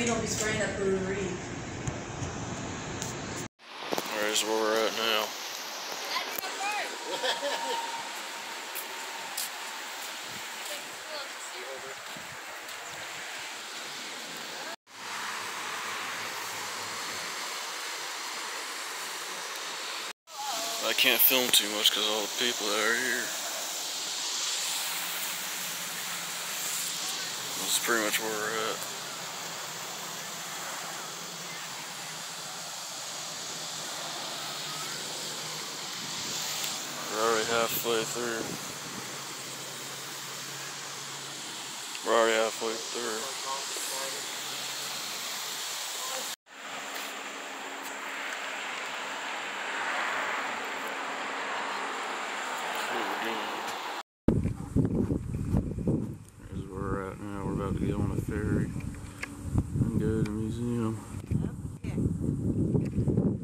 you don't be spraying that potpourri. There's where we're at now. I can't film too much because all the people that are here. That's pretty much where we're at. We're already halfway through. We're already halfway through. Here's where we're at now. We're about to get on a ferry and go to the museum. Aquarium.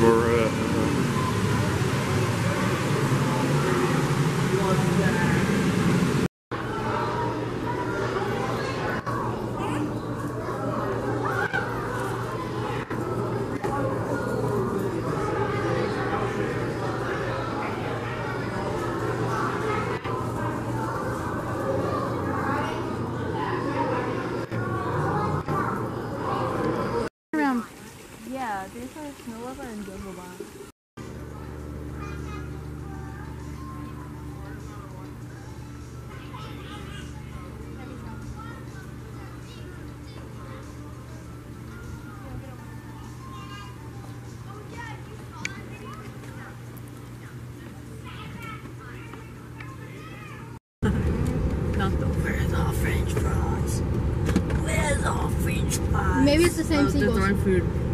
Here's where we're at. Around, yeah, there's like snow leopard and Doberman. Not the where's our French fries? Where's our French fries? Maybe it's the same oh, sequel. they're throwing food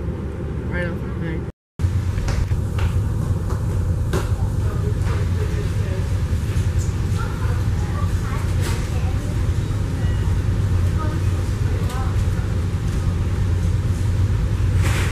right off the thing.